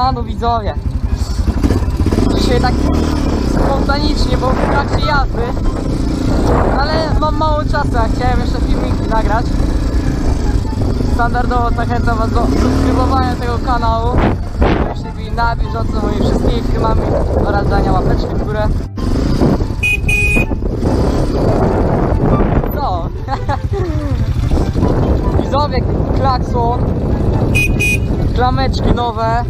Panu widzowie. Dzisiaj tak spontanicznie, bo w trakcie jazdy. Ale mam mało czasu, a chciałem jeszcze filmiki nagrać. Standardowo zachęcam Was do subskrybowania tego kanału. Żebyście byli na bieżąco moimi wszystkimi filmami oraz dania łapeczki w górę. No. Widzowie, klakson. Klameczki nowe.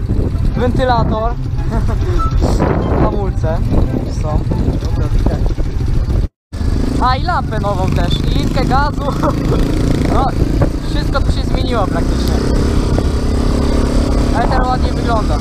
Wentylator. Hamulce są. A i lampę nową też. I linkę gazu. No, wszystko tu się zmieniło praktycznie. Ale teraz ładnie wygląda.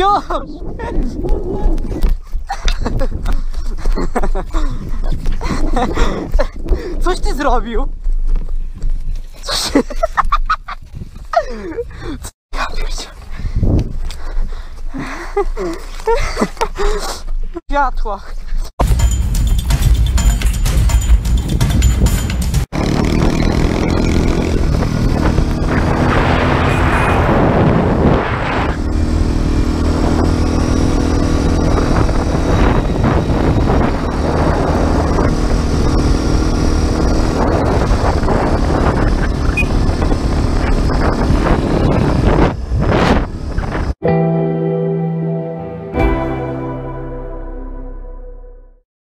Już! Coś ty zrobił? Coś... Ja pierdzielę. W światłach.